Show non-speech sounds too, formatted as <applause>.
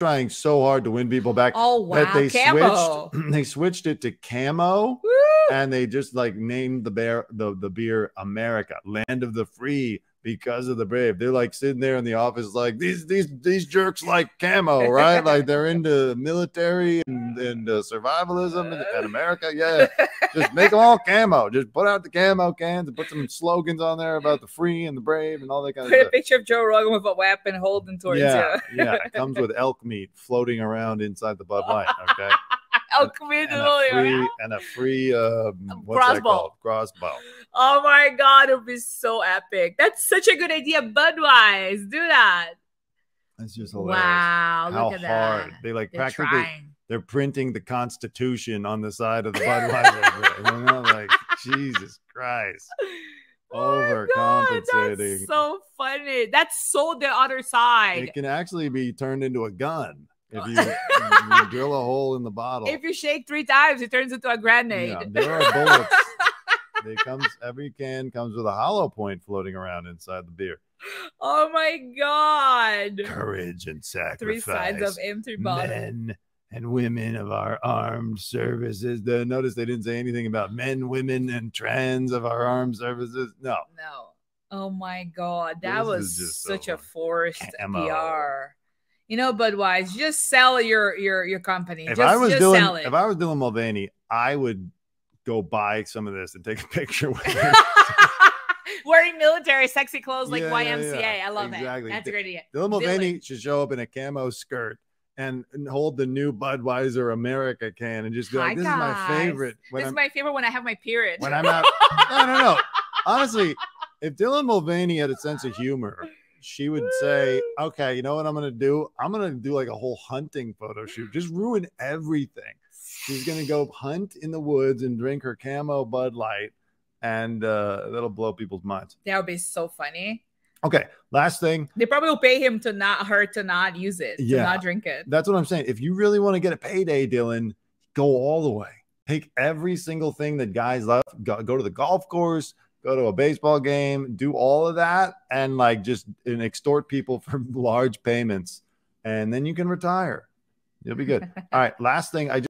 trying so hard to win people back. Oh wow, that they camo. switched <clears throat> they switched it to camo Woo! And they just like named the bear the, the beer America, land of the free because of the brave. They're like sitting there in the office like these these these jerks like camo, right? like they're into military and, and uh, survivalism and, and America. Yeah. Just make them all camo. Just put out the camo cans and put some slogans on there about the free and the brave and all that kind of Put a stuff. picture of Joe Rogan with a weapon holding towards Yeah, you. yeah. <laughs> It comes with elk meat floating around inside the Bud Light. Okay. Oh, here, and a free and a free um, what's that Crossbow. called? Crossbow. Oh my god, it would be so epic. That's such a good idea. Budweiser, do that. That's just hilarious. Wow, How look at hard that. they like They're practically trying. they're printing the Constitution on the side of the <laughs> Budweiser. you know, like Jesus Christ. <laughs> Oh God, Overcompensating. That's so funny. That's so the other side. It can actually be turned into a gun if uh, you, you drill a hole in the <laughs> bottle. If you shake three times, it turns into a grenade. Yeah, there are bullets. <laughs> they comes every can comes with a hollow point floating around inside the beer. oh my god. Courage and sacrifice. Three sides of empty bottle. men and women of our armed services. The, notice they didn't say anything about men, women, and trans of our armed services. No, No. Oh my god, that This was just such so a forced camo. PR. You know, Budweiser, just sell your your your company. if just, I was just Dylan, sell it. if I was Dylan Mulvaney, I would go buy some of this and take a <laughs> picture with it. <laughs> Wearing military sexy clothes like Yeah, yeah, YMCA. yeah. I love Exactly. it. That's a great idea. Dylan Mulvaney should show up in a camo skirt and, hold the new Budweiser America can and just go, like, Hi, "This is my favorite." When this I'm is my favorite when I have my period. when I'm out. No, no, no. <laughs> Honestly, if Dylan Mulvaney had a sense of humor, she would say, "Okay, you know what I'm gonna do? I'm gonna do like a whole hunting photo shoot. <gasps> Just ruin everything. She's gonna go hunt in the woods and drink her camo Bud Light, and uh, that'll blow people's minds." that would be so funny. Okay, last thing. They probably will pay him to not her to not use it, to Yeah. not drink it. That's what I'm saying. If you really want to get a payday, Dylan, go all the way. Take every single thing that guys love. Go, go to the golf course, go to a baseball game, do all of that, and like just and extort people <laughs> for large payments, and then you can retire. You'll be good. <laughs> all right. Last thing, I just